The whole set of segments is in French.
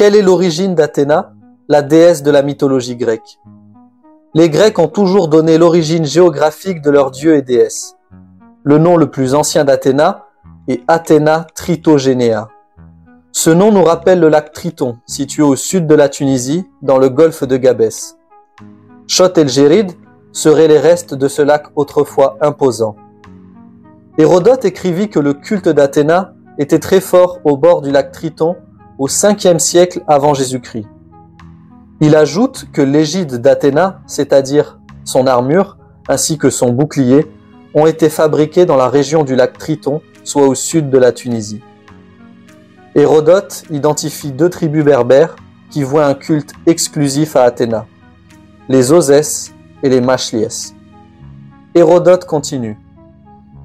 Quelle est l'origine d'Athéna, la déesse de la mythologie grecque? Les Grecs ont toujours donné l'origine géographique de leurs dieux et déesses. Le nom le plus ancien d'Athéna est Athéna Tritogénéa. Ce nom nous rappelle le lac Triton, situé au sud de la Tunisie, dans le golfe de Gabès. Chot el Gérid seraient les restes de ce lac autrefois imposant. Hérodote écrivit que le culte d'Athéna était très fort au bord du lac Triton au 5e siècle avant Jésus-Christ. Il ajoute que l'égide d'Athéna, c'est-à-dire son armure, ainsi que son bouclier, ont été fabriqués dans la région du lac Triton, soit au sud de la Tunisie. Hérodote identifie deux tribus berbères qui voient un culte exclusif à Athéna, les Ozès et les Machliès. Hérodote continue.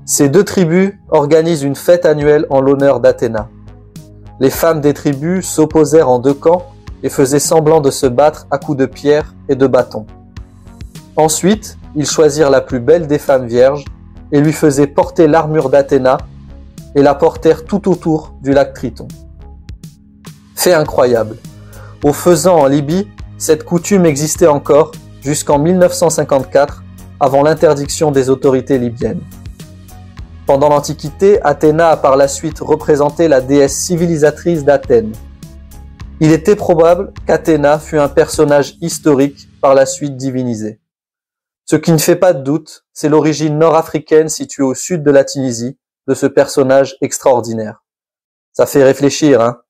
Ces deux tribus organisent une fête annuelle en l'honneur d'Athéna. Les femmes des tribus s'opposèrent en deux camps et faisaient semblant de se battre à coups de pierre et de bâtons. Ensuite, ils choisirent la plus belle des femmes vierges et lui faisaient porter l'armure d'Athéna et la portèrent tout autour du lac Triton. Fait incroyable. Au faisant en Libye, cette coutume existait encore jusqu'en 1954, avant l'interdiction des autorités libyennes. Pendant l'Antiquité, Athéna a par la suite représenté la déesse civilisatrice d'Athènes. Il était probable qu'Athéna fut un personnage historique par la suite divinisé. Ce qui ne fait pas de doute, c'est l'origine nord-africaine située au sud de la Tunisie de ce personnage extraordinaire. Ça fait réfléchir, hein